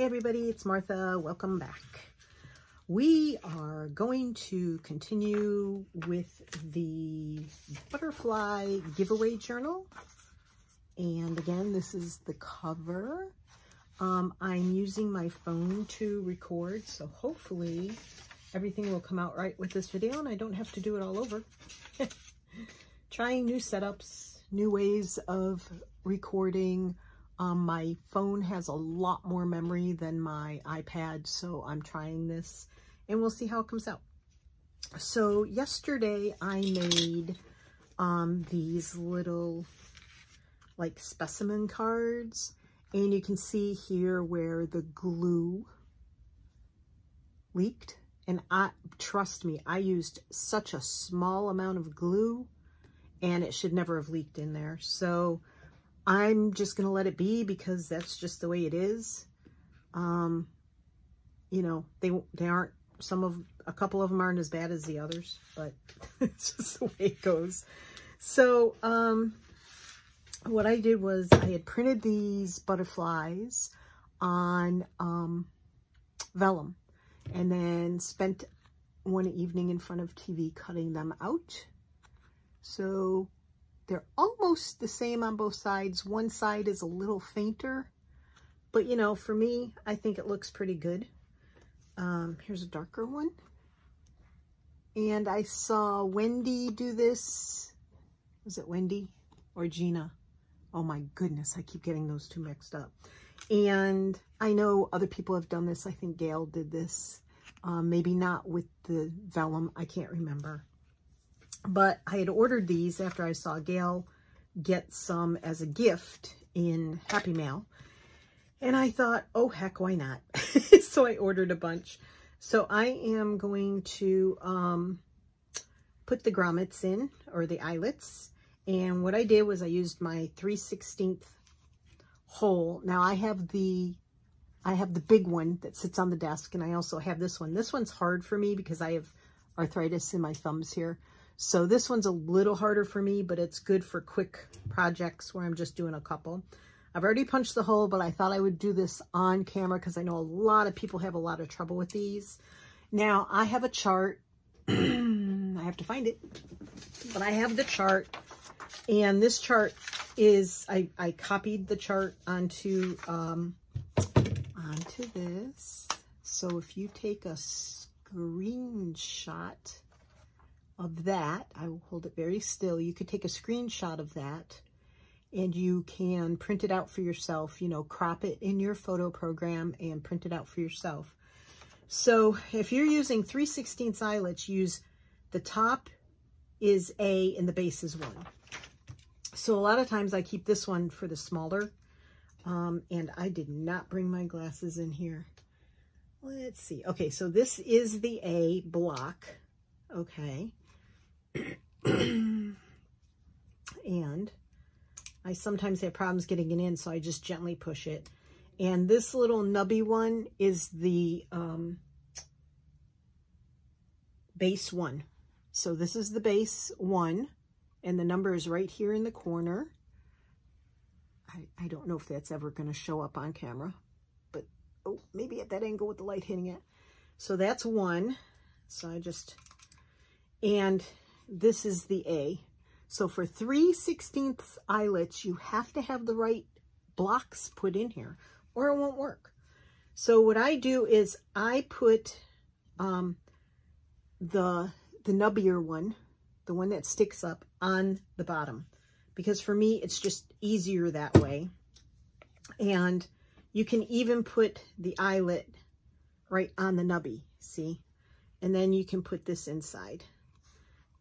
Hey everybody, it's Martha. Welcome back. We are going to continue with the butterfly giveaway journal. And again, this is the cover. Um, I'm using my phone to record, so hopefully everything will come out right with this video and I don't have to do it all over. Trying new setups, new ways of recording, um, my phone has a lot more memory than my iPad, so I'm trying this and we'll see how it comes out. So yesterday I made um, these little like specimen cards and you can see here where the glue leaked and I trust me I used such a small amount of glue and it should never have leaked in there so I'm just going to let it be because that's just the way it is. Um, you know, they, they aren't, some of, a couple of them aren't as bad as the others, but it's just the way it goes. So, um, what I did was I had printed these butterflies on, um, vellum and then spent one evening in front of TV cutting them out. So they're almost the same on both sides. One side is a little fainter, but you know, for me, I think it looks pretty good. Um, here's a darker one. And I saw Wendy do this. Was it Wendy or Gina? Oh my goodness, I keep getting those two mixed up. And I know other people have done this. I think Gail did this. Um, maybe not with the vellum. I can't remember. But I had ordered these after I saw Gail get some as a gift in Happy Mail. And I thought, oh, heck, why not? so I ordered a bunch. So I am going to um, put the grommets in, or the eyelets. And what I did was I used my 3 16th hole. Now I have the I have the big one that sits on the desk, and I also have this one. This one's hard for me because I have arthritis in my thumbs here. So this one's a little harder for me, but it's good for quick projects where I'm just doing a couple. I've already punched the hole, but I thought I would do this on camera because I know a lot of people have a lot of trouble with these. Now, I have a chart. I have to find it. But I have the chart. And this chart is, I, I copied the chart onto, um, onto this. So if you take a screenshot of that. I will hold it very still. You could take a screenshot of that and you can print it out for yourself, you know, crop it in your photo program and print it out for yourself. So if you're using 3 16 eyelets, use the top is A and the base is 1. So a lot of times I keep this one for the smaller. Um, and I did not bring my glasses in here. Let's see. Okay, so this is the A block. Okay. And I sometimes have problems getting it in, so I just gently push it. And this little nubby one is the um, base one. So this is the base one, and the number is right here in the corner. I, I don't know if that's ever going to show up on camera, but oh, maybe at that angle with the light hitting it. So that's one. So I just, and this is the A. So for 3 16ths eyelets, you have to have the right blocks put in here or it won't work. So what I do is I put um, the, the nubbier one, the one that sticks up on the bottom because for me, it's just easier that way. And you can even put the eyelet right on the nubby, see? And then you can put this inside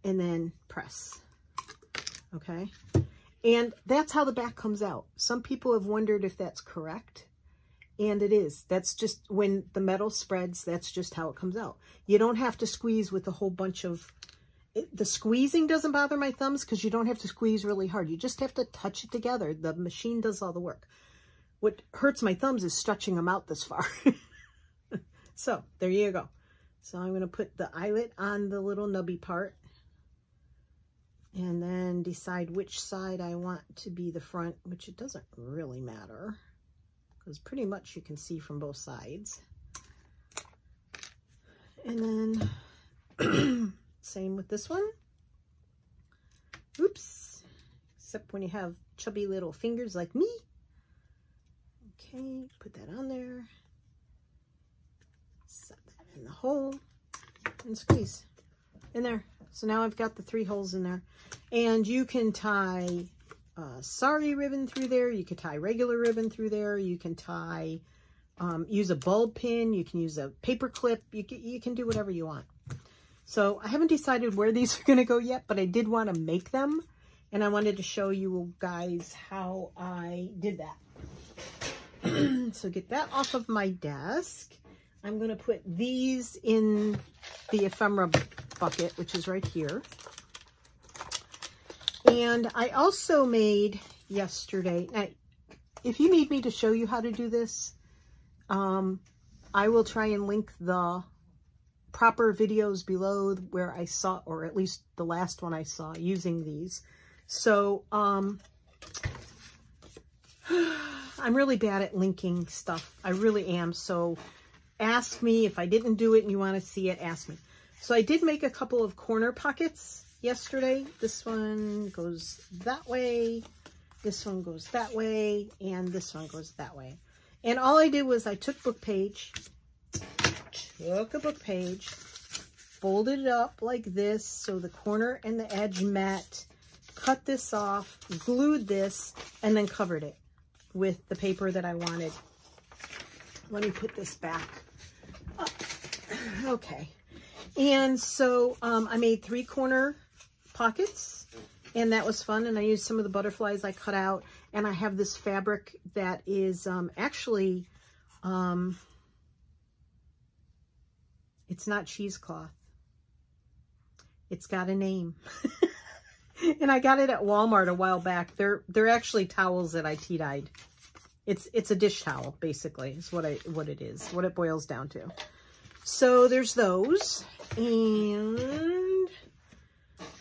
and then press. Okay. And that's how the back comes out. Some people have wondered if that's correct. And it is. That's just when the metal spreads, that's just how it comes out. You don't have to squeeze with a whole bunch of... It, the squeezing doesn't bother my thumbs because you don't have to squeeze really hard. You just have to touch it together. The machine does all the work. What hurts my thumbs is stretching them out this far. so, there you go. So I'm going to put the eyelet on the little nubby part and then decide which side I want to be the front, which it doesn't really matter because pretty much you can see from both sides. And then same with this one. Oops. Except when you have chubby little fingers like me. Okay, put that on there. Set that in the hole and squeeze in there. So now I've got the three holes in there. And you can tie uh, sari ribbon through there. You can tie regular ribbon through there. You can tie, um, use a bulb pin. You can use a paper clip. You can, you can do whatever you want. So I haven't decided where these are going to go yet, but I did want to make them. And I wanted to show you guys how I did that. so get that off of my desk. I'm going to put these in the ephemera bucket, which is right here. And I also made yesterday, now, if you need me to show you how to do this, um, I will try and link the proper videos below where I saw, or at least the last one I saw using these. So, um, I'm really bad at linking stuff. I really am. So ask me if I didn't do it and you want to see it, ask me. So I did make a couple of corner pockets yesterday. This one goes that way, this one goes that way, and this one goes that way. And all I did was I took book page, took a book page, folded it up like this so the corner and the edge met, cut this off, glued this, and then covered it with the paper that I wanted. Let me put this back. Okay. And so um, I made three corner pockets and that was fun. And I used some of the butterflies I cut out and I have this fabric that is um, actually, um, it's not cheesecloth. It's got a name. and I got it at Walmart a while back. They're they're actually towels that I tea-dyed. It's it's a dish towel, basically, is what I what it is, what it boils down to. So there's those. And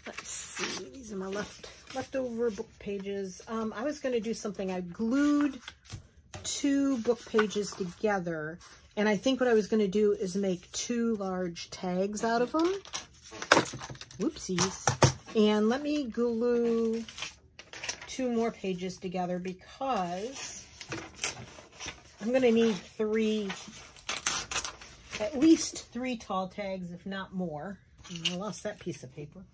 let's see, these are my left leftover book pages. Um, I was going to do something. I glued two book pages together. And I think what I was going to do is make two large tags out of them. Whoopsies. And let me glue two more pages together because I'm going to need three at least three tall tags, if not more. I lost that piece of paper.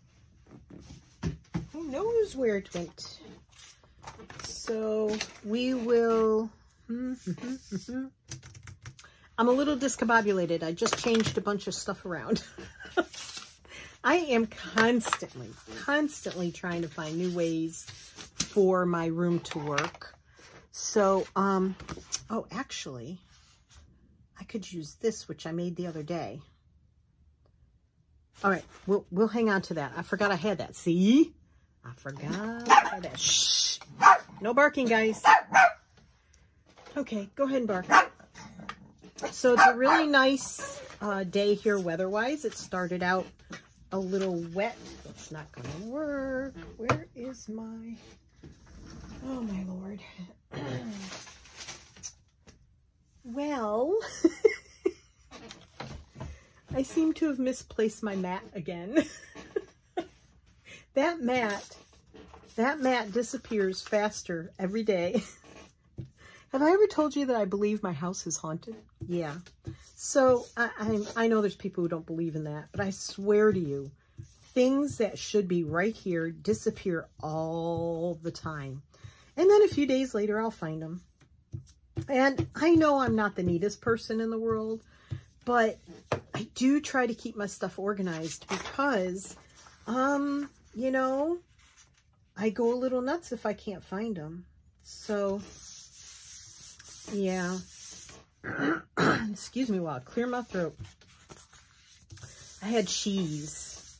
Who knows where it went? So we will... I'm a little discombobulated. I just changed a bunch of stuff around. I am constantly, constantly trying to find new ways for my room to work. So, um, oh, actually, I could use this, which I made the other day. All right, we'll, we'll hang on to that. I forgot I had that. See? I forgot I had that. Shh. No barking, guys. Okay, go ahead and bark. So it's a really nice uh, day here weather-wise. It started out a little wet. It's not going to work. Where is my... Oh, my Lord. Well, I seem to have misplaced my mat again. that mat, that mat disappears faster every day. Have I ever told you that I believe my house is haunted? Yeah. So I, I, I know there's people who don't believe in that, but I swear to you, things that should be right here disappear all the time. And then a few days later, I'll find them. And I know I'm not the neatest person in the world, but I do try to keep my stuff organized because, um, you know, I go a little nuts if I can't find them. So, yeah. Excuse me while I clear my throat. I had cheese.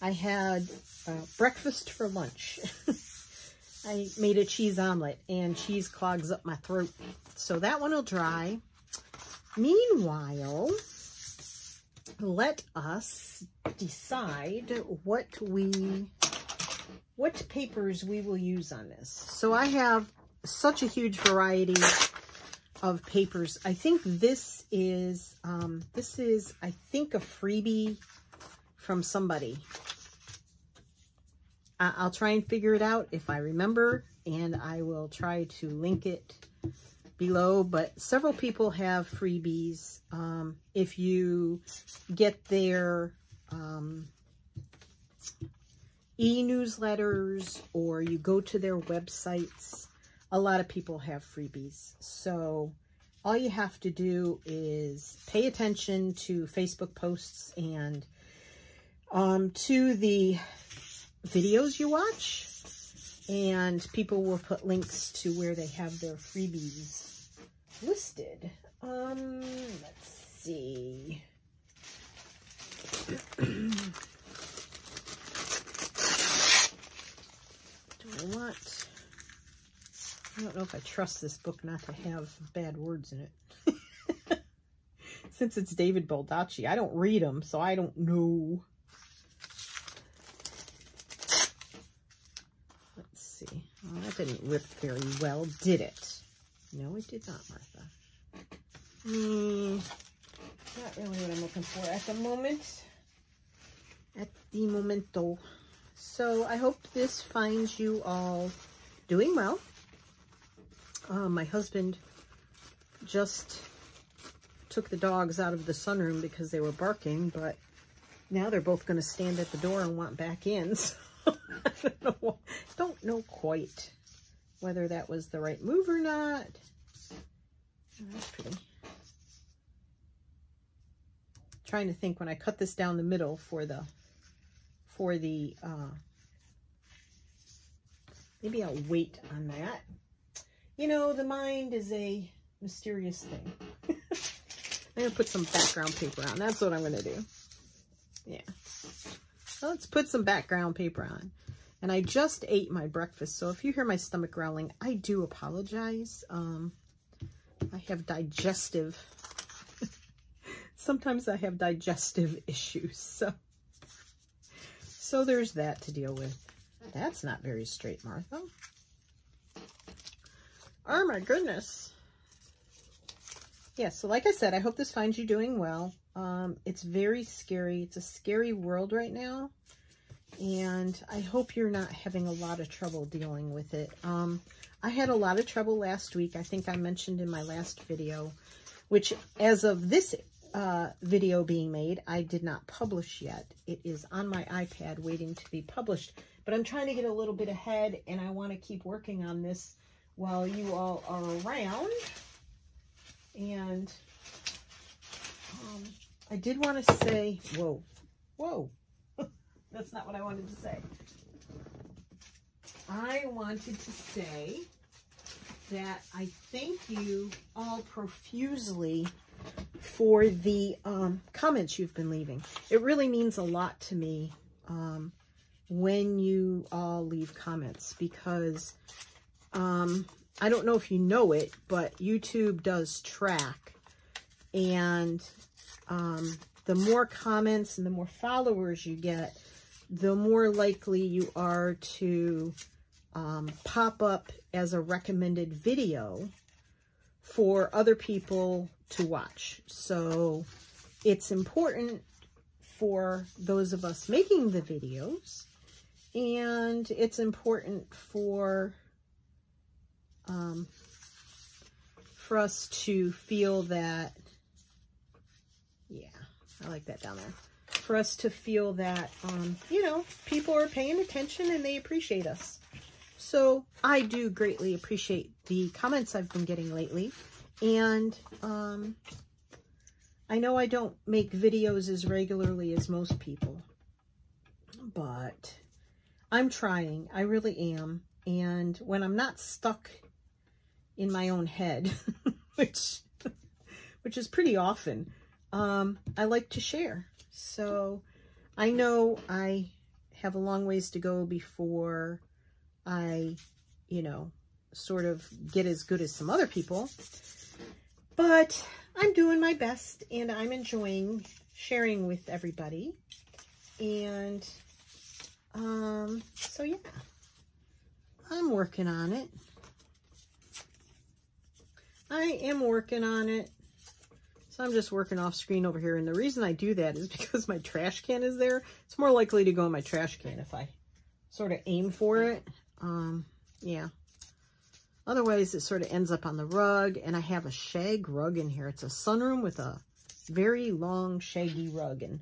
I had uh, breakfast for lunch. I made a cheese omelet and cheese clogs up my throat. So that one will dry. Meanwhile, let us decide what we, what papers we will use on this. So I have such a huge variety of papers. I think this is, um, this is, I think a freebie from somebody. I'll try and figure it out if I remember, and I will try to link it below, but several people have freebies. Um, if you get their um, e-newsletters or you go to their websites, a lot of people have freebies. So all you have to do is pay attention to Facebook posts and um, to the videos you watch and people will put links to where they have their freebies listed. Um, let's see. Do I want... I don't know if I trust this book not to have bad words in it. Since it's David Baldacci, I don't read them, so I don't know. Let's see. Oh, that didn't rip very well, did it? No, it did not, Martha. Hmm, not really what I'm looking for at the moment. At the momento. So I hope this finds you all doing well. Uh, my husband just took the dogs out of the sunroom because they were barking, but now they're both going to stand at the door and want back in. So I don't know, don't know quite whether that was the right move or not. Oh, that's pretty. Trying to think when I cut this down the middle for the for the uh, maybe I'll wait on that. You know, the mind is a mysterious thing. I'm going to put some background paper on. That's what I'm going to do. Yeah. So let's put some background paper on. And I just ate my breakfast, so if you hear my stomach growling, I do apologize. Um, I have digestive, sometimes I have digestive issues, so, so there's that to deal with. That's not very straight, Martha. Oh my goodness. Yeah, so like I said, I hope this finds you doing well. Um, it's very scary. It's a scary world right now. And I hope you're not having a lot of trouble dealing with it. Um, I had a lot of trouble last week. I think I mentioned in my last video, which as of this uh, video being made, I did not publish yet. It is on my iPad waiting to be published. But I'm trying to get a little bit ahead and I want to keep working on this while you all are around. And um, I did want to say, whoa, whoa, that's not what I wanted to say. I wanted to say that I thank you all profusely for the um, comments you've been leaving. It really means a lot to me um, when you all leave comments because um, I don't know if you know it, but YouTube does track. And um, the more comments and the more followers you get, the more likely you are to um, pop up as a recommended video for other people to watch. So it's important for those of us making the videos and it's important for um, for us to feel that, yeah, I like that down there. For us to feel that, um, you know, people are paying attention and they appreciate us. So I do greatly appreciate the comments I've been getting lately. And um, I know I don't make videos as regularly as most people, but I'm trying. I really am. And when I'm not stuck in my own head, which which is pretty often, um, I like to share. So I know I have a long ways to go before I, you know, sort of get as good as some other people. But I'm doing my best and I'm enjoying sharing with everybody. And um, so yeah, I'm working on it. I am working on it. So I'm just working off screen over here. And the reason I do that is because my trash can is there. It's more likely to go in my trash can if I sort of aim for it. Um, yeah. Otherwise, it sort of ends up on the rug. And I have a shag rug in here. It's a sunroom with a very long, shaggy rug. And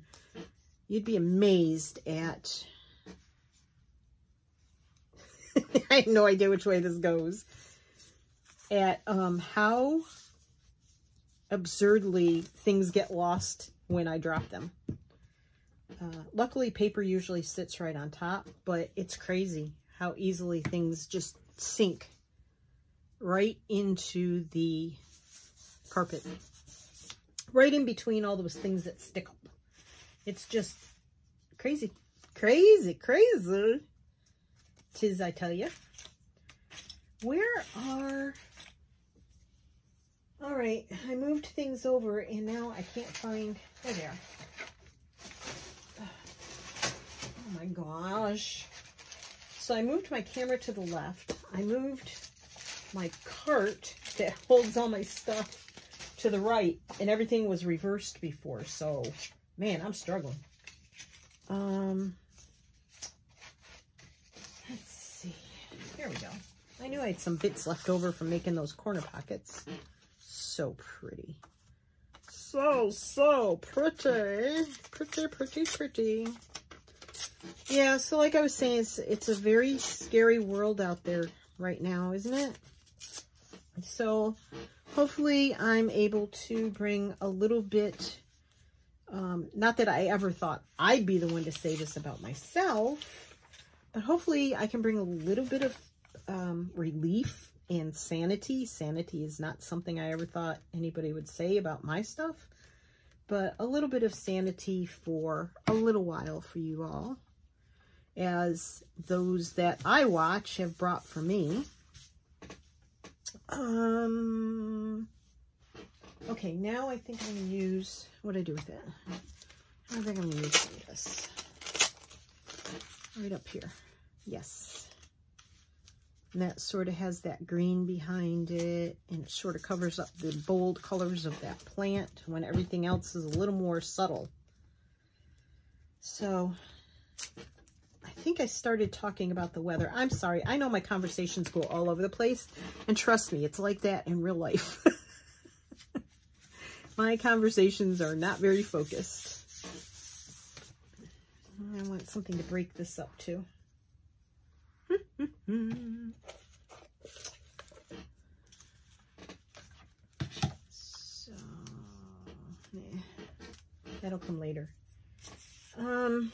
you'd be amazed at... I have no idea which way this goes. At um, how absurdly things get lost when I drop them. Uh, luckily, paper usually sits right on top, but it's crazy how easily things just sink right into the carpet. Right in between all those things that stick up. It's just crazy. Crazy, crazy. Tis, I tell you. Where are all right, I moved things over and now I can't find, there. Oh my gosh. So I moved my camera to the left. I moved my cart that holds all my stuff to the right and everything was reversed before. So, man, I'm struggling. Um, let's see. Here we go. I knew I had some bits left over from making those corner pockets so pretty. So, so pretty. Pretty, pretty, pretty. Yeah, so like I was saying, it's, it's a very scary world out there right now, isn't it? So, hopefully I'm able to bring a little bit, um, not that I ever thought I'd be the one to say this about myself, but hopefully I can bring a little bit of um, relief and sanity. Sanity is not something I ever thought anybody would say about my stuff, but a little bit of sanity for a little while for you all, as those that I watch have brought for me. Um, okay, now I think I'm going to use, what do I do with it? I think I'm going to use this. Right up here. Yes. And that sort of has that green behind it. And it sort of covers up the bold colors of that plant when everything else is a little more subtle. So I think I started talking about the weather. I'm sorry. I know my conversations go all over the place. And trust me, it's like that in real life. my conversations are not very focused. I want something to break this up too. so, yeah, that'll come later. Um,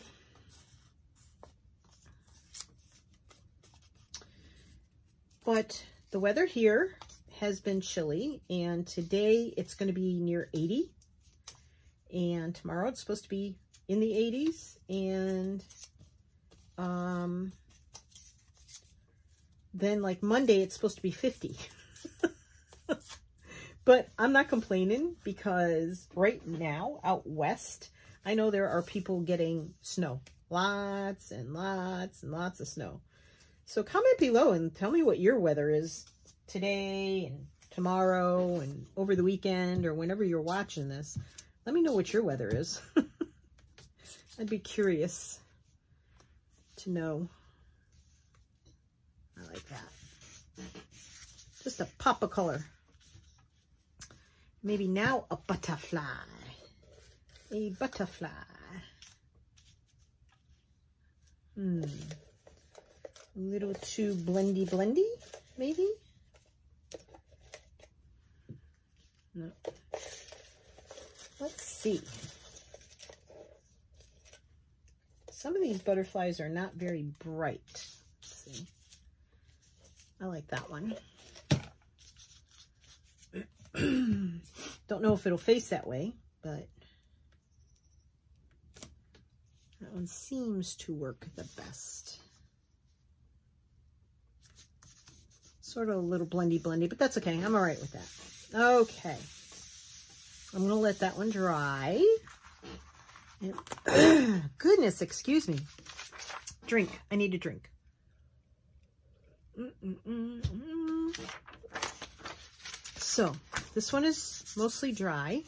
but the weather here has been chilly and today it's going to be near 80 and tomorrow it's supposed to be in the 80s and um then like Monday, it's supposed to be 50. but I'm not complaining because right now out west, I know there are people getting snow. Lots and lots and lots of snow. So comment below and tell me what your weather is today and tomorrow and over the weekend or whenever you're watching this. Let me know what your weather is. I'd be curious to know. I like that. Just a pop of color. Maybe now a butterfly. A butterfly. Hmm. A little too blendy blendy, maybe? No. Let's see. Some of these butterflies are not very bright. Let's see. I like that one. Don't know if it'll face that way, but that one seems to work the best. Sort of a little blendy blendy, but that's okay. I'm all right with that. Okay. I'm going to let that one dry. And, goodness, excuse me. Drink. I need a drink. Mm, mm, mm, So this one is mostly dry.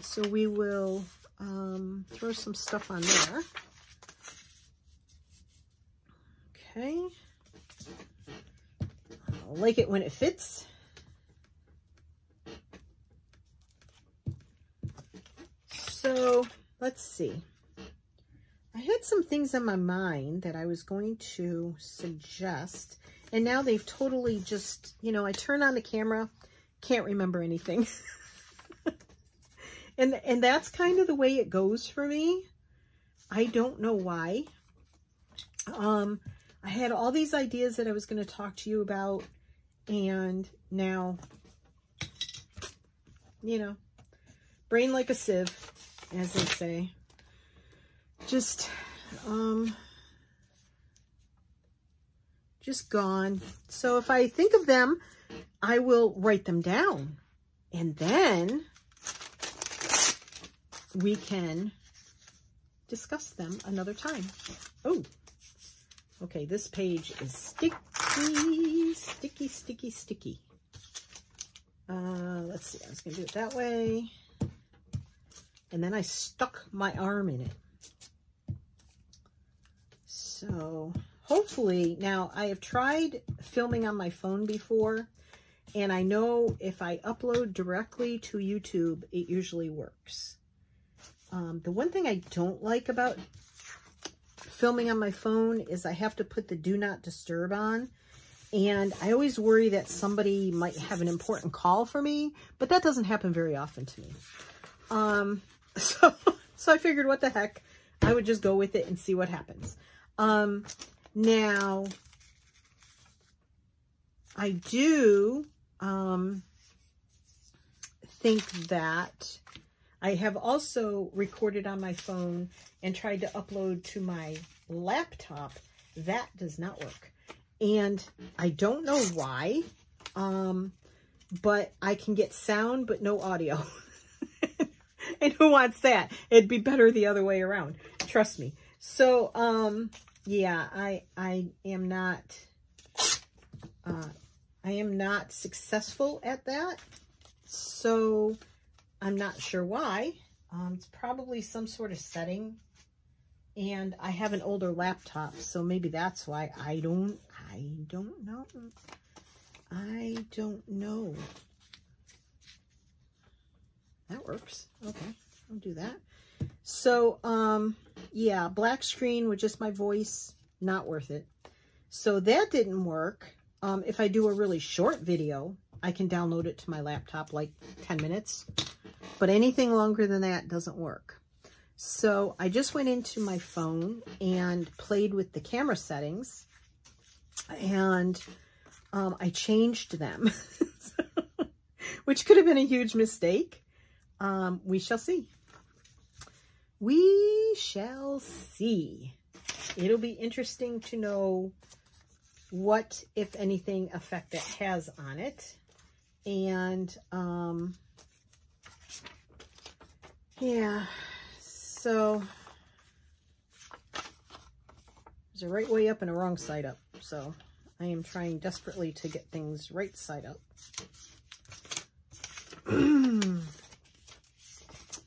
So we will um, throw some stuff on there. Okay. I like it when it fits. So let's see. I had some things on my mind that I was going to suggest. And now they've totally just, you know, I turn on the camera, can't remember anything. and, and that's kind of the way it goes for me. I don't know why. Um, I had all these ideas that I was going to talk to you about. And now, you know, brain like a sieve, as they say just, um, just gone. So if I think of them, I will write them down. And then we can discuss them another time. Oh, okay. This page is sticky, sticky, sticky, sticky. Uh, let's see. I was going to do it that way. And then I stuck my arm in it. So hopefully, now I have tried filming on my phone before, and I know if I upload directly to YouTube, it usually works. Um, the one thing I don't like about filming on my phone is I have to put the do not disturb on. And I always worry that somebody might have an important call for me, but that doesn't happen very often to me. Um, so, so I figured what the heck, I would just go with it and see what happens. Um, now, I do um, think that I have also recorded on my phone and tried to upload to my laptop. That does not work. And I don't know why, um, but I can get sound but no audio. and who wants that? It'd be better the other way around. Trust me. So, um, yeah, I, I am not, uh, I am not successful at that. So I'm not sure why. Um, it's probably some sort of setting. And I have an older laptop, so maybe that's why I don't, I don't know. I don't know. That works. Okay, I'll do that. So, um, yeah, black screen with just my voice, not worth it. So that didn't work. Um, if I do a really short video, I can download it to my laptop like 10 minutes. But anything longer than that doesn't work. So I just went into my phone and played with the camera settings. And um, I changed them. which could have been a huge mistake. Um, we shall see. We shall see. It'll be interesting to know what, if anything, effect it has on it. And, um, yeah, so there's a right way up and a wrong side up. So I am trying desperately to get things right side up.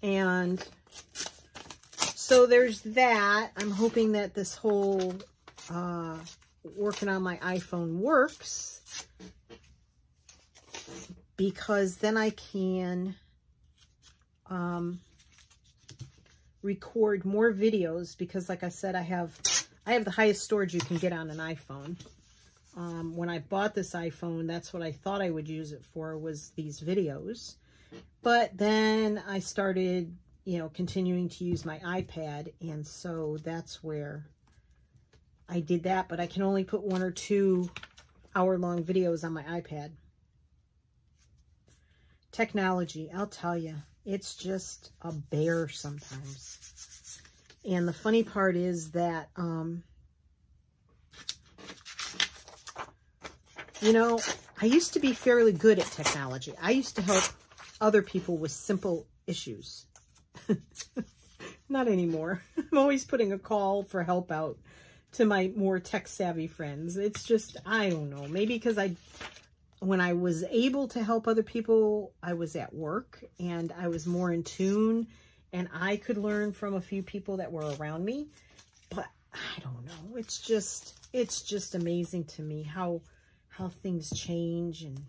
and so there's that. I'm hoping that this whole uh, working on my iPhone works because then I can um, record more videos because like I said, I have I have the highest storage you can get on an iPhone. Um, when I bought this iPhone, that's what I thought I would use it for was these videos. But then I started you know, continuing to use my iPad. And so that's where I did that. But I can only put one or two hour-long videos on my iPad. Technology, I'll tell you, it's just a bear sometimes. And the funny part is that, um, you know, I used to be fairly good at technology. I used to help other people with simple issues. Not anymore. I'm always putting a call for help out to my more tech savvy friends. It's just, I don't know, maybe because I, when I was able to help other people, I was at work and I was more in tune and I could learn from a few people that were around me. But I don't know. It's just, it's just amazing to me how, how things change and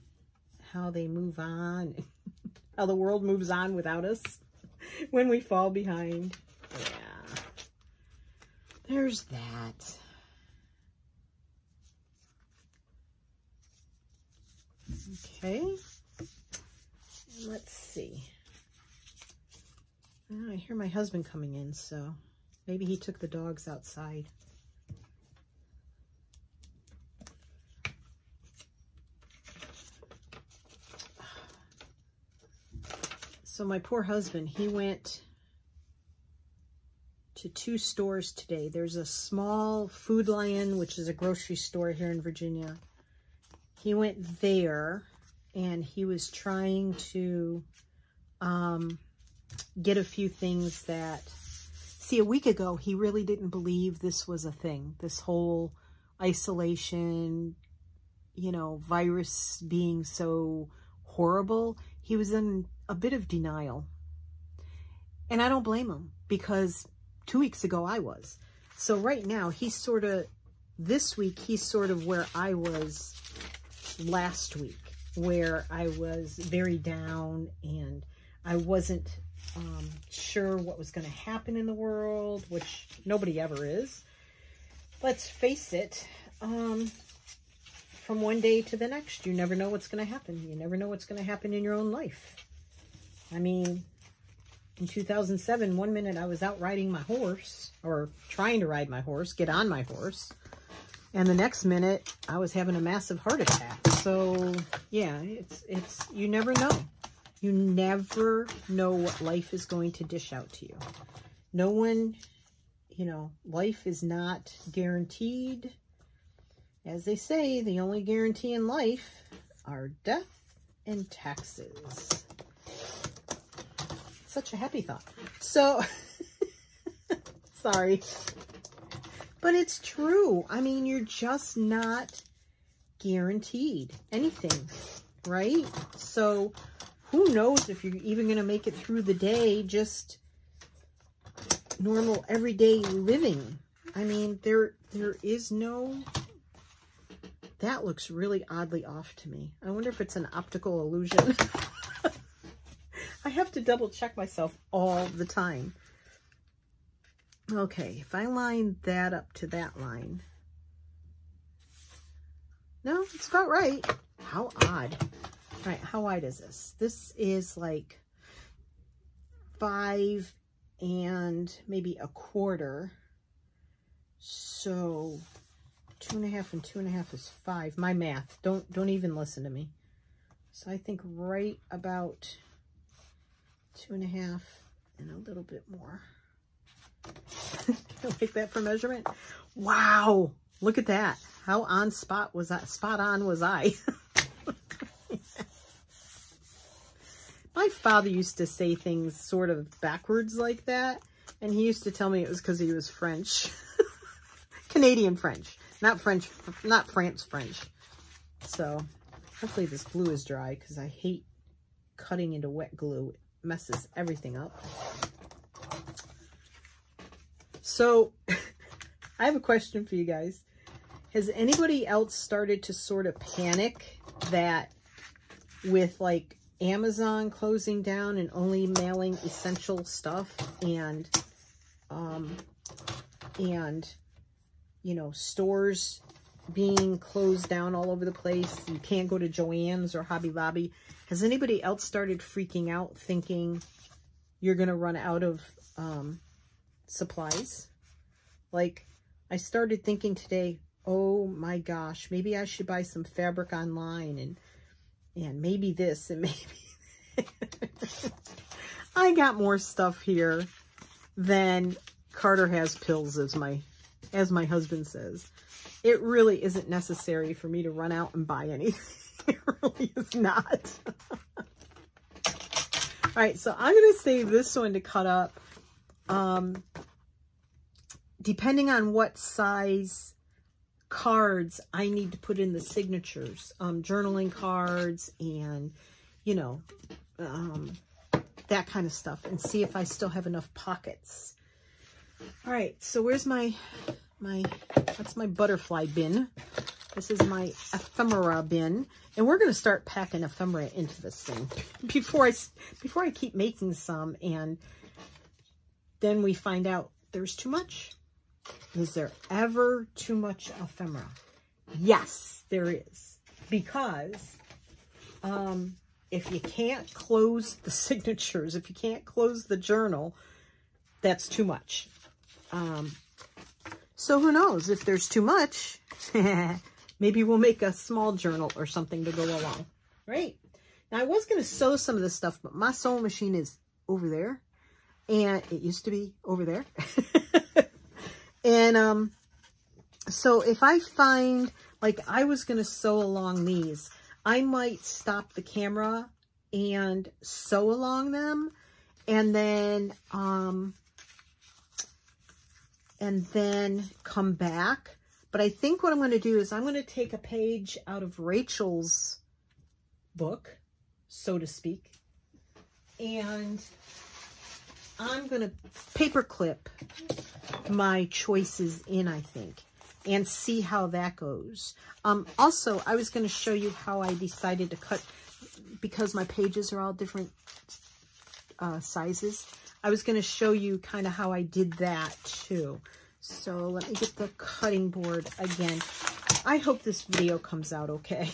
how they move on, how the world moves on without us when we fall behind. Yeah. There's that. Okay. Let's see. Oh, I hear my husband coming in, so maybe he took the dogs outside. So my poor husband, he went to two stores today. There's a small Food Lion, which is a grocery store here in Virginia he went there and he was trying to um, get a few things that, see, a week ago, he really didn't believe this was a thing. This whole isolation, you know, virus being so horrible. He was in a bit of denial. And I don't blame him because two weeks ago I was. So right now he's sort of, this week he's sort of where I was last week where I was very down and I wasn't um, sure what was going to happen in the world, which nobody ever is. Let's face it, um, from one day to the next, you never know what's going to happen. You never know what's going to happen in your own life. I mean, in 2007, one minute I was out riding my horse, or trying to ride my horse, get on my horse, and the next minute, I was having a massive heart attack. So, yeah, it's, it's, you never know. You never know what life is going to dish out to you. No one, you know, life is not guaranteed. As they say, the only guarantee in life are death and taxes. Such a happy thought. So, sorry. But it's true. I mean, you're just not guaranteed anything, right? So who knows if you're even going to make it through the day just normal everyday living. I mean, there there is no... That looks really oddly off to me. I wonder if it's an optical illusion. I have to double check myself all the time. Okay, if I line that up to that line. No, it's about right. How odd. All right, how wide is this? This is like five and maybe a quarter. So two and a half and two and a half is five. My math. Don't don't even listen to me. So I think right about two and a half and a little bit more. like that for measurement. Wow. Look at that. How on spot was that? Spot on was I. My father used to say things sort of backwards like that. And he used to tell me it was because he was French. Canadian French. Not French, not France French. So hopefully this glue is dry because I hate cutting into wet glue. It messes everything up. So I have a question for you guys. Has anybody else started to sort of panic that with like Amazon closing down and only mailing essential stuff and, um, and, you know, stores being closed down all over the place. You can't go to Joann's or Hobby Lobby. Has anybody else started freaking out thinking you're going to run out of um, supplies. Like, I started thinking today, oh my gosh, maybe I should buy some fabric online and and maybe this and maybe I got more stuff here than Carter has pills as my as my husband says. It really isn't necessary for me to run out and buy anything. it really is not. All right, so I'm going to save this one to cut up um, depending on what size cards I need to put in the signatures, um, journaling cards and, you know, um, that kind of stuff and see if I still have enough pockets. All right, so where's my, my, that's my butterfly bin. This is my ephemera bin. And we're going to start packing ephemera into this thing before I, before I keep making some and then we find out there's too much. Is there ever too much ephemera? Yes, there is. Because um, if you can't close the signatures, if you can't close the journal, that's too much. Um, so who knows? If there's too much, maybe we'll make a small journal or something to go along, right? Now, I was going to sew some of this stuff, but my sewing machine is over there. And it used to be over there. and um, so if I find, like I was going to sew along these, I might stop the camera and sew along them. And then, um, and then come back. But I think what I'm going to do is I'm going to take a page out of Rachel's book, so to speak, and I'm going to paperclip my choices in, I think, and see how that goes. Um, also, I was going to show you how I decided to cut, because my pages are all different uh, sizes. I was going to show you kind of how I did that too. So let me get the cutting board again. I hope this video comes out okay.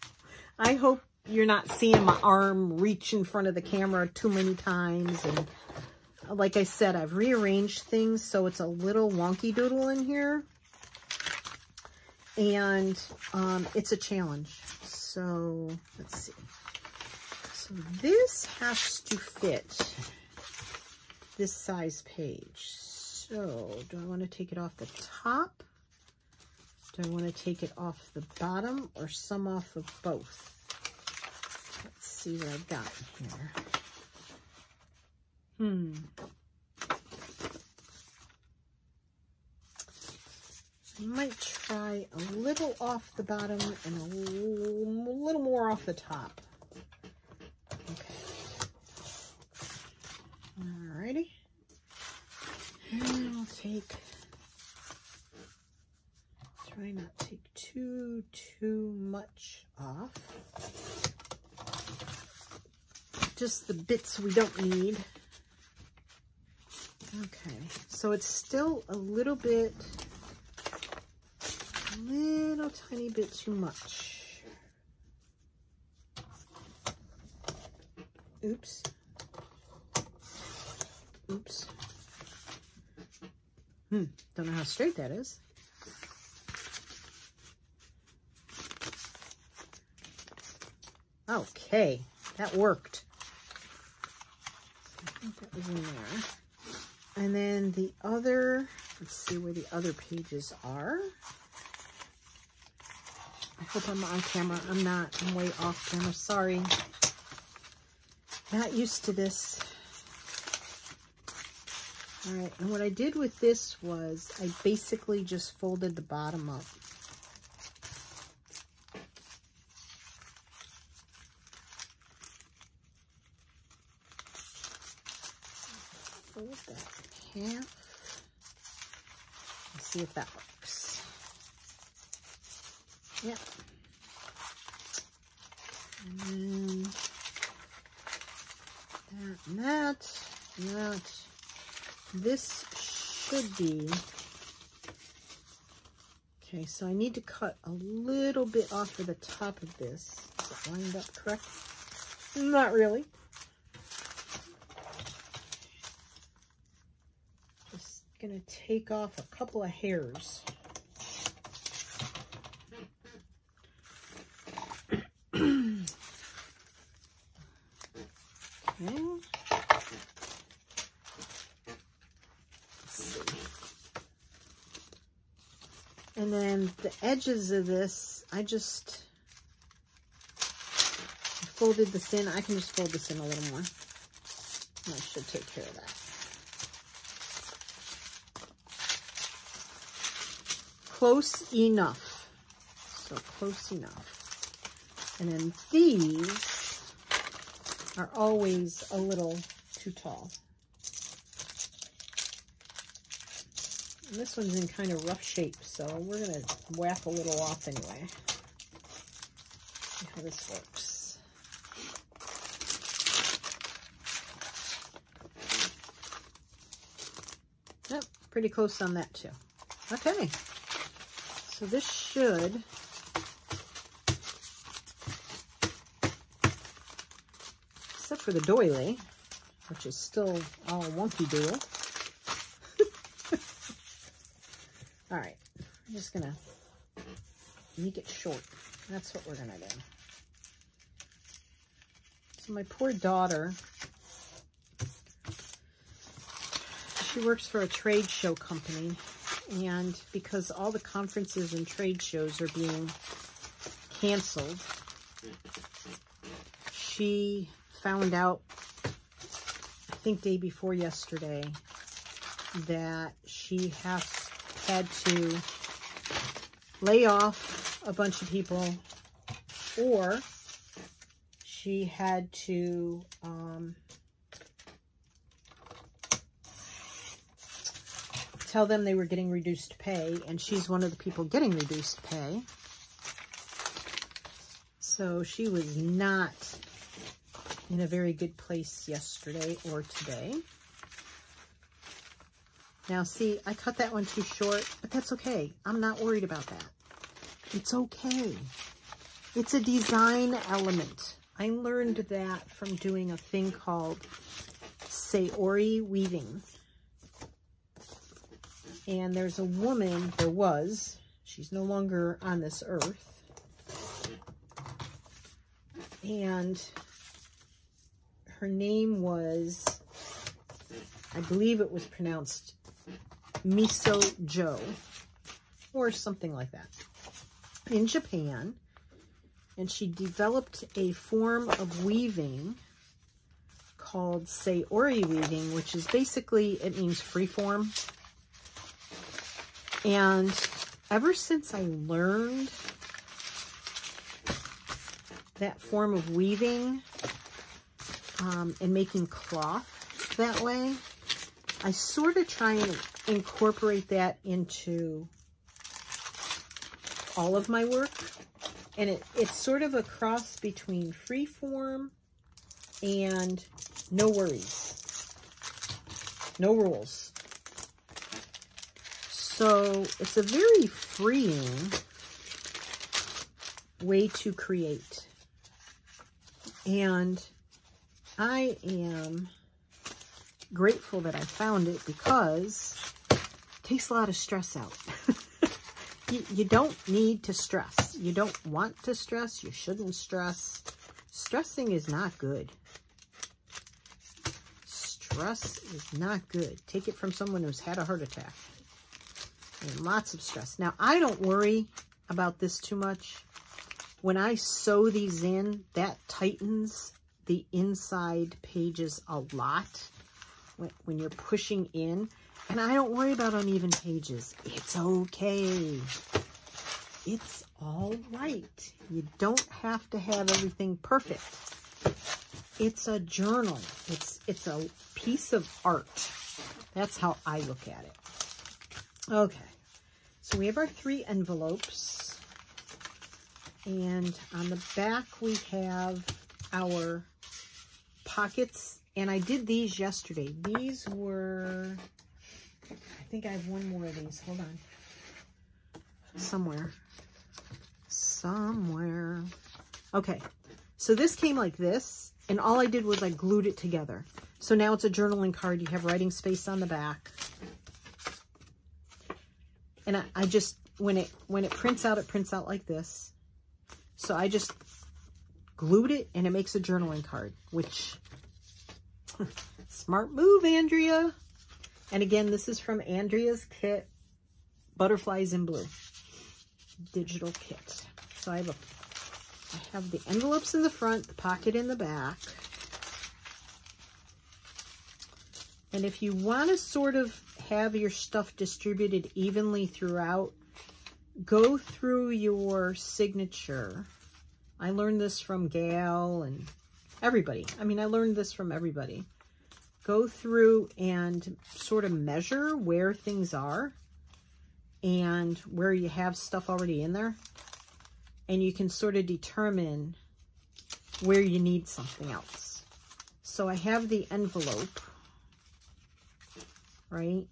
I hope you're not seeing my arm reach in front of the camera too many times and like I said, I've rearranged things so it's a little wonky doodle in here. And um, it's a challenge. So let's see. So this has to fit this size page. So do I want to take it off the top? Do I want to take it off the bottom or some off of both? Let's see what I've got here. Hmm. I might try a little off the bottom and a little more off the top. Okay. Alrighty. And I'll take, try not to take too, too much off. Just the bits we don't need. Okay, so it's still a little bit, a little tiny bit too much. Oops. Oops. Hmm, don't know how straight that is. Okay, that worked. I think that was in there. And then the other, let's see where the other pages are. I hope I'm on camera. I'm not. I'm way off camera. Sorry. Not used to this. All right, and what I did with this was I basically just folded the bottom up. Fold that in half. See if that works. Yep. And then that and that and that. This should be Okay, so I need to cut a little bit off of the top of this. Is it lined up correct? Not really. Just to take off a couple of hairs. okay. The edges of this, I just folded this in. I can just fold this in a little more. I should take care of that. close enough. So close enough. And then these are always a little too tall. And this one's in kind of rough shape, so we're going to whack a little off anyway. See how this works. Yep, pretty close on that too. Okay, so this should except for the doily, which is still all wonky doodle. All right, I'm just gonna make it short. That's what we're gonna do. So my poor daughter, she works for a trade show company and because all the conferences and trade shows are being canceled, she found out, I think day before yesterday, that she has had to lay off a bunch of people or she had to um, tell them they were getting reduced pay, and she's one of the people getting reduced pay. So she was not in a very good place yesterday or today. Now see, I cut that one too short, but that's okay. I'm not worried about that. It's okay. It's a design element. I learned that from doing a thing called Saori weaving. And there's a woman, there was, she's no longer on this earth. And her name was, I believe it was pronounced Misao Jo or something like that in Japan. And she developed a form of weaving called Saori weaving, which is basically, it means freeform. And ever since I learned that form of weaving um, and making cloth that way, I sort of try and incorporate that into all of my work. And it, it's sort of a cross between freeform and no worries, no rules. So it's a very freeing way to create. And I am grateful that I found it because takes a lot of stress out. you, you don't need to stress. You don't want to stress. You shouldn't stress. Stressing is not good. Stress is not good. Take it from someone who's had a heart attack and lots of stress. Now, I don't worry about this too much. When I sew these in, that tightens the inside pages a lot when, when you're pushing in. And I don't worry about uneven pages. It's okay. It's all right. You don't have to have everything perfect. It's a journal. It's, it's a piece of art. That's how I look at it. Okay. So we have our three envelopes. And on the back, we have our pockets. And I did these yesterday. These were, I think I have one more of these. Hold on. Somewhere. Somewhere. Okay. So this came like this. And all I did was I glued it together. So now it's a journaling card. You have writing space on the back. And I, I just, when it, when it prints out, it prints out like this. So I just glued it and it makes a journaling card, which, smart move, Andrea. And again, this is from Andrea's kit, Butterflies in Blue, digital kit. So I have a, I have the envelopes in the front, the pocket in the back. And if you want to sort of have your stuff distributed evenly throughout, go through your signature. I learned this from Gail and everybody. I mean, I learned this from everybody. Go through and sort of measure where things are and where you have stuff already in there. And you can sort of determine where you need something else. So I have the envelope, right?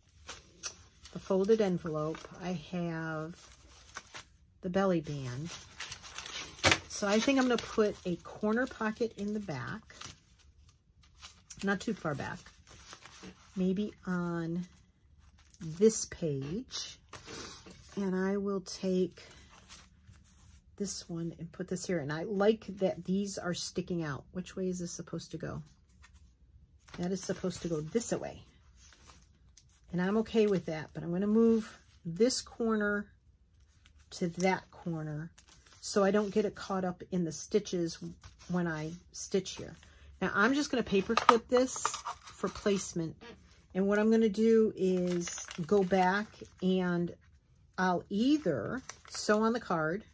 The folded envelope. I have the belly band. So I think I'm going to put a corner pocket in the back. Not too far back. Maybe on this page. And I will take this one and put this here. And I like that these are sticking out. Which way is this supposed to go? That is supposed to go this way. And I'm okay with that, but I'm going to move this corner to that corner so I don't get it caught up in the stitches when I stitch here. Now I'm just going to paper clip this for placement. And what I'm going to do is go back and I'll either sew on the card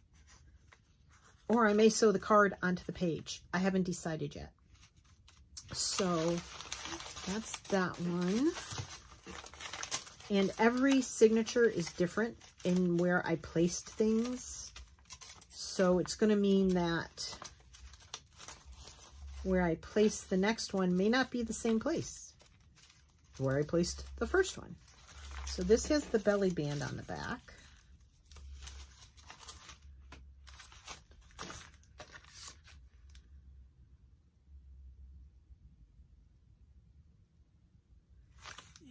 or I may sew the card onto the page. I haven't decided yet. So that's that one. And every signature is different in where I placed things. So it's going to mean that where I place the next one may not be the same place where I placed the first one. So this has the belly band on the back.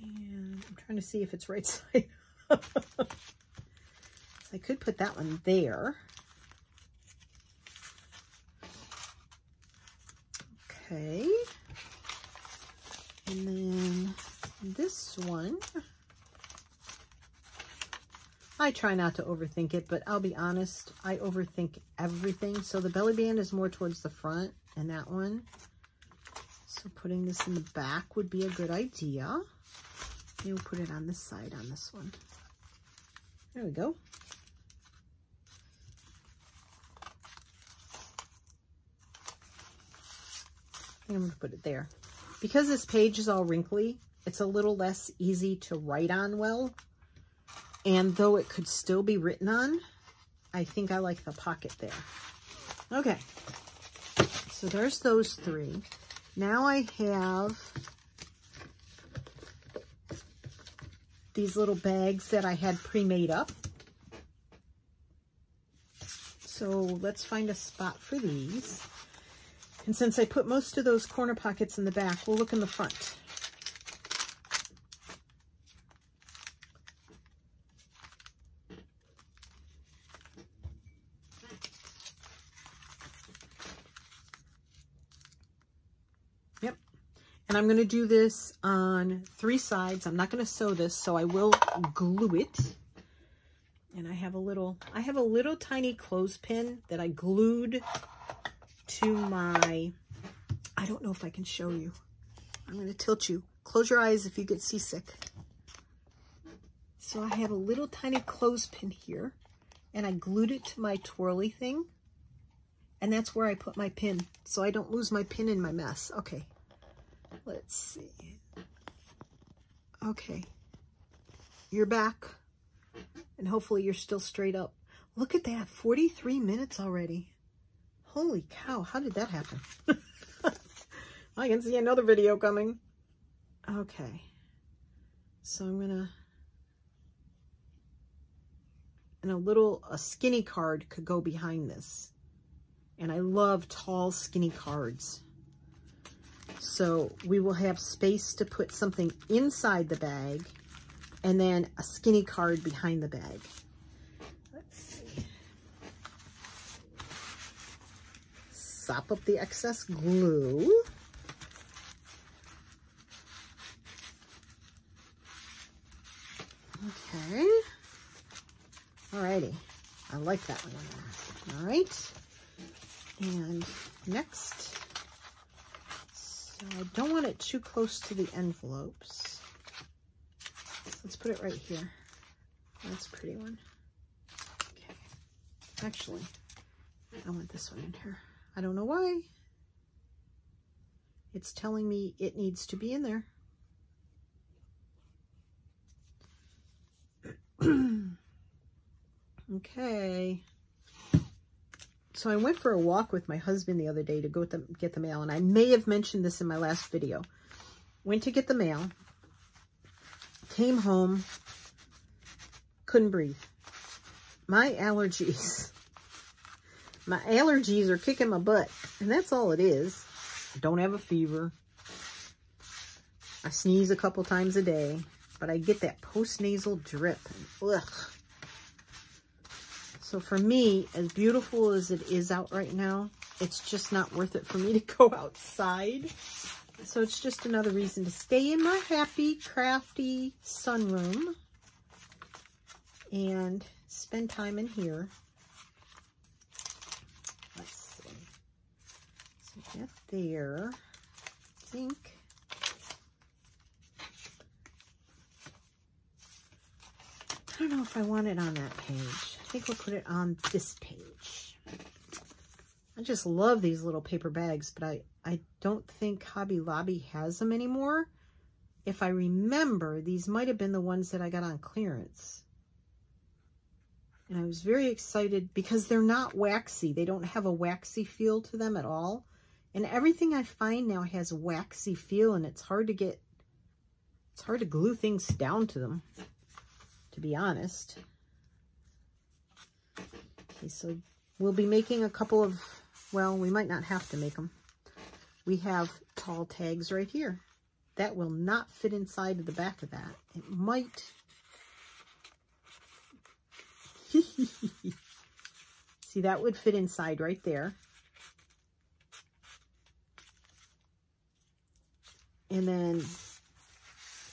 And I'm trying to see if it's right side I could put that one there. Okay. And then this one, I try not to overthink it, but I'll be honest, I overthink everything. So the belly band is more towards the front and that one. So putting this in the back would be a good idea. Maybe we'll put it on this side on this one. There we go. I'm going to put it there. Because this page is all wrinkly, it's a little less easy to write on well. And though it could still be written on, I think I like the pocket there. Okay, so there's those three. Now I have these little bags that I had pre-made up. So let's find a spot for these. And since I put most of those corner pockets in the back, we'll look in the front. Yep. And I'm going to do this on three sides. I'm not going to sew this, so I will glue it. And I have a little, I have a little tiny clothespin that I glued to my, I don't know if I can show you. I'm going to tilt you. Close your eyes if you get seasick. So I have a little tiny clothespin here, and I glued it to my twirly thing. And that's where I put my pin, so I don't lose my pin in my mess. Okay, Let's see. Okay. You're back. And hopefully you're still straight up. Look at that. 43 minutes already. Holy cow. How did that happen? I can see another video coming. Okay. So I'm going to... And a little, a skinny card could go behind this. And I love tall, skinny cards. So we will have space to put something inside the bag and then a skinny card behind the bag. Let's see. Sop up the excess glue. Okay. Alrighty. I like that one. All right. And next I don't want it too close to the envelopes. Let's put it right here. That's a pretty one. Okay. Actually, I want this one in here. I don't know why. It's telling me it needs to be in there. okay. So I went for a walk with my husband the other day to go get the mail, and I may have mentioned this in my last video. Went to get the mail, came home, couldn't breathe. My allergies, my allergies are kicking my butt, and that's all it is. I don't have a fever. I sneeze a couple times a day, but I get that post-nasal drip. Ugh. So for me, as beautiful as it is out right now, it's just not worth it for me to go outside. So it's just another reason to stay in my happy, crafty sunroom and spend time in here. Let's see. So that there, I think. I don't know if I want it on that page. I think we'll put it on this page. I just love these little paper bags, but I, I don't think Hobby Lobby has them anymore. If I remember, these might have been the ones that I got on clearance. And I was very excited because they're not waxy. They don't have a waxy feel to them at all. And everything I find now has a waxy feel and it's hard to get, it's hard to glue things down to them, to be honest. Okay, so we'll be making a couple of, well, we might not have to make them. We have tall tags right here. That will not fit inside of the back of that. It might. See, that would fit inside right there. And then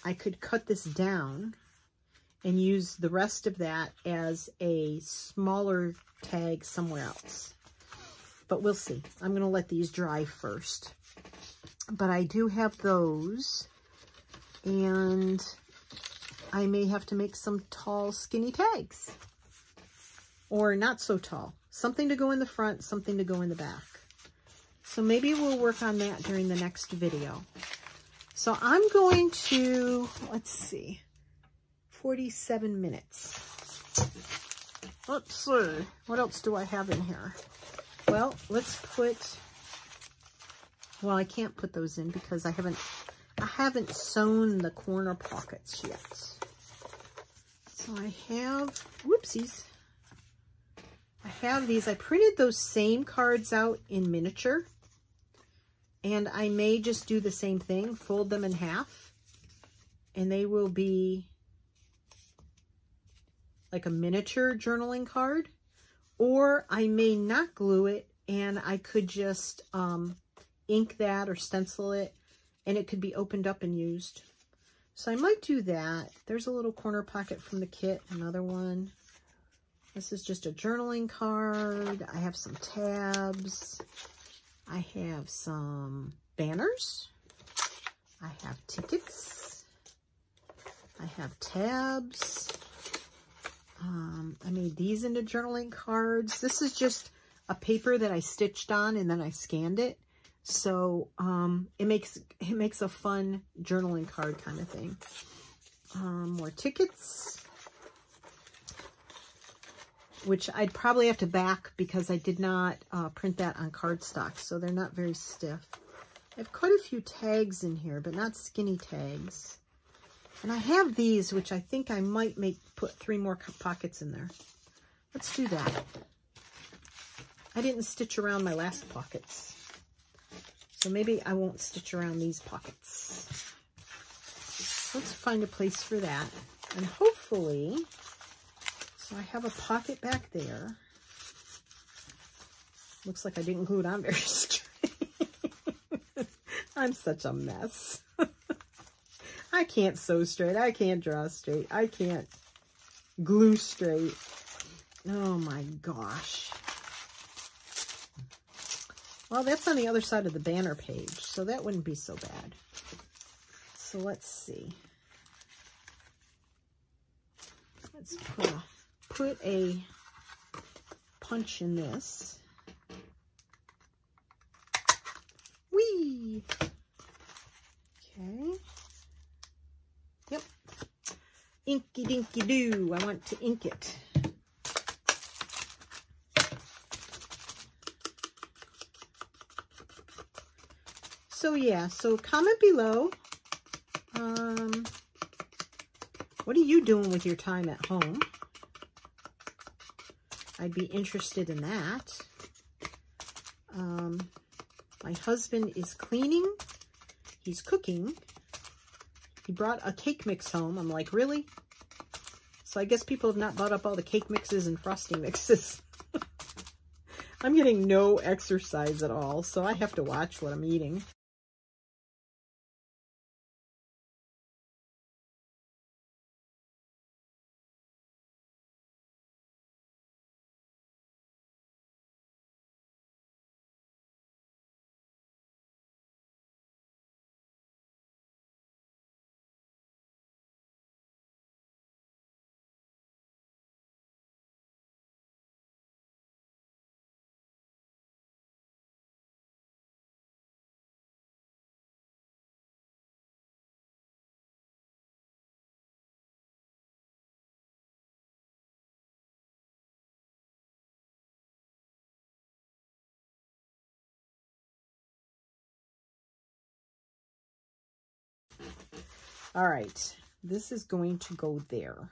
I could cut this down and use the rest of that as a smaller tag somewhere else. But we'll see. I'm going to let these dry first. But I do have those. And I may have to make some tall, skinny tags. Or not so tall. Something to go in the front, something to go in the back. So maybe we'll work on that during the next video. So I'm going to, let's see, 47 minutes. Let's see, what else do I have in here? Well, let's put, well, I can't put those in because I haven't, I haven't sewn the corner pockets yet. So I have, whoopsies. I have these, I printed those same cards out in miniature. And I may just do the same thing, fold them in half. And they will be like a miniature journaling card. Or I may not glue it and I could just um, ink that or stencil it and it could be opened up and used. So I might do that. There's a little corner pocket from the kit, another one. This is just a journaling card. I have some tabs. I have some banners. I have tickets. I have tabs. Um, I made these into journaling cards. This is just a paper that I stitched on and then I scanned it. So um, it makes it makes a fun journaling card kind of thing. Um, more tickets, which I'd probably have to back because I did not uh, print that on cardstock, so they're not very stiff. I have quite a few tags in here, but not skinny tags. And I have these, which I think I might make put three more pockets in there. Let's do that. I didn't stitch around my last pockets. So maybe I won't stitch around these pockets. Let's find a place for that. And hopefully, so I have a pocket back there. Looks like I didn't glue it on very straight. I'm such a mess. I can't sew straight. I can't draw straight. I can't glue straight. Oh my gosh. Well, that's on the other side of the banner page, so that wouldn't be so bad. So let's see. Let's put put a punch in this. Whee! Okay. Yep. Inky dinky doo. I want to ink it. So yeah, so comment below. Um, what are you doing with your time at home? I'd be interested in that. Um, my husband is cleaning. He's cooking. He brought a cake mix home. I'm like, really? So I guess people have not bought up all the cake mixes and frosting mixes. I'm getting no exercise at all, so I have to watch what I'm eating. All right, this is going to go there.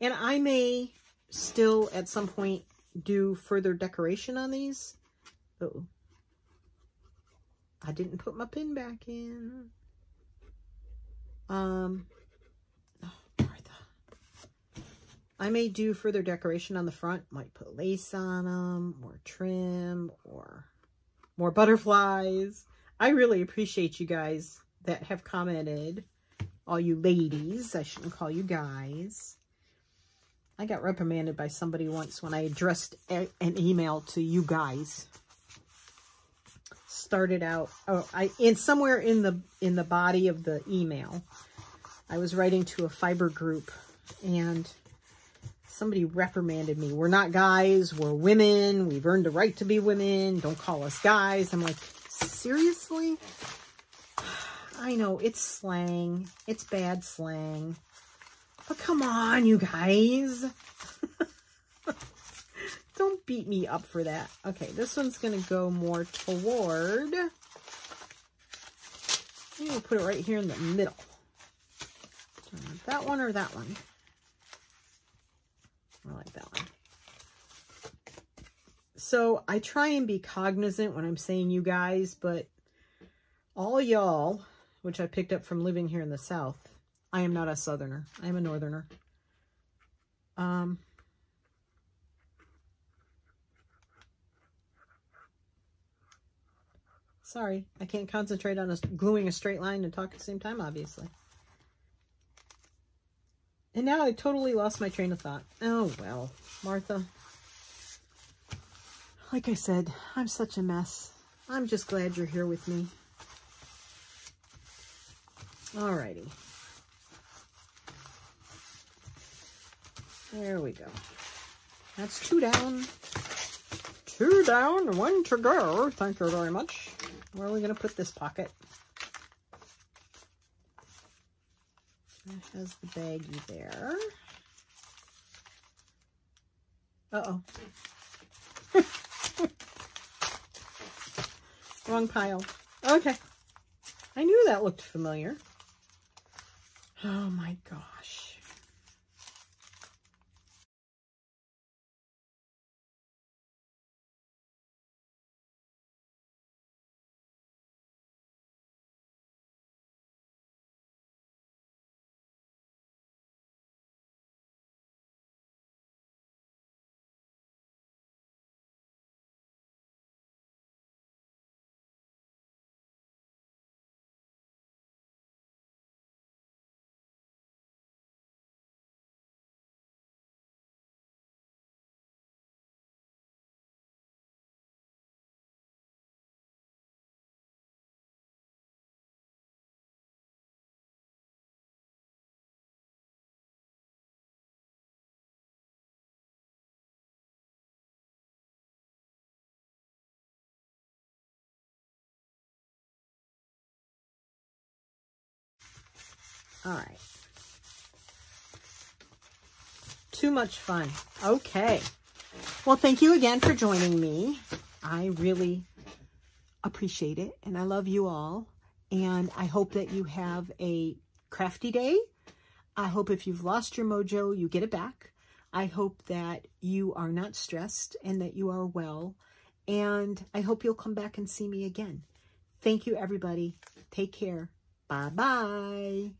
And I may still at some point do further decoration on these. Oh, I didn't put my pin back in. Um, oh, Martha. I may do further decoration on the front. Might put lace on them, more trim, or more butterflies. I really appreciate you guys that have commented. All you ladies. I shouldn't call you guys. I got reprimanded by somebody once when I addressed an email to you guys. Started out, oh, I in somewhere in the in the body of the email, I was writing to a fiber group, and somebody reprimanded me. We're not guys, we're women. We've earned the right to be women. Don't call us guys. I'm like, seriously? I know, it's slang. It's bad slang. But come on, you guys. Don't beat me up for that. Okay, this one's going to go more toward... Going to put it right here in the middle. That one or that one? I like that one. So I try and be cognizant when I'm saying you guys, but all y'all which I picked up from living here in the South. I am not a Southerner. I am a Northerner. Um, sorry, I can't concentrate on a, gluing a straight line and talk at the same time, obviously. And now I totally lost my train of thought. Oh, well, Martha. Like I said, I'm such a mess. I'm just glad you're here with me. Alrighty. There we go. That's two down. Two down, one to go. Thank you very much. Where are we going to put this pocket? It has the baggie there. Uh-oh. Wrong pile. Okay. I knew that looked familiar. Oh my gosh. All right. Too much fun. Okay. Well, thank you again for joining me. I really appreciate it, and I love you all. And I hope that you have a crafty day. I hope if you've lost your mojo, you get it back. I hope that you are not stressed and that you are well. And I hope you'll come back and see me again. Thank you, everybody. Take care. Bye-bye.